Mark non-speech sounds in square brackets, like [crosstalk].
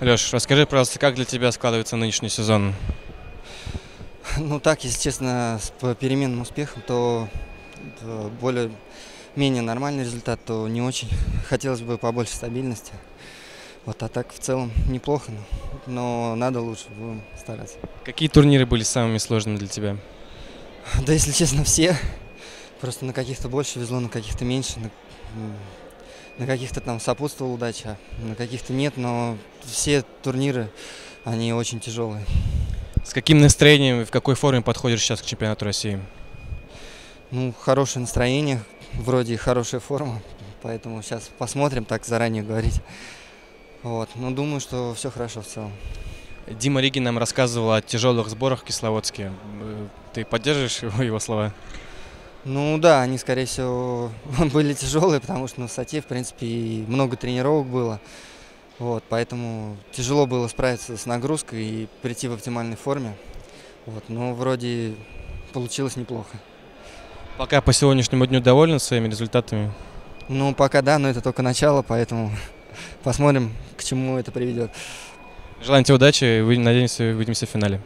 Леш, расскажи, пожалуйста, как для тебя складывается нынешний сезон? Ну так, если честно, с переменным успехом, то то более-менее нормальный результат, то не очень. Хотелось бы побольше стабильности. Вот, а так в целом неплохо, но, но надо лучше, будем стараться. Какие турниры были самыми сложными для тебя? Да, если честно, все. Просто на каких-то больше везло, на каких-то меньше. На, на каких-то там сопутствовала удача, на каких-то нет, но все турниры, они очень тяжелые. С каким настроением и в какой форме подходишь сейчас к чемпионату России? Ну, хорошее настроение, вроде хорошая форма, поэтому сейчас посмотрим, так заранее говорить. Вот, но думаю, что все хорошо в целом. Дима Риги нам рассказывал о тяжелых сборах в Кисловодске. Э, Ты поддерживаешь его, его слова? Ну да, они, скорее всего, [laughs] были тяжелые, потому что на высоте, в принципе, и много тренировок было. Вот, поэтому тяжело было справиться с нагрузкой и прийти в оптимальной форме. Вот, но вроде получилось неплохо. Пока по сегодняшнему дню доволен своими результатами? Ну, пока да, но это только начало, поэтому [laughs] посмотрим, к чему это приведет. Желаю тебе удачи, и надеемся, увидимся в финале.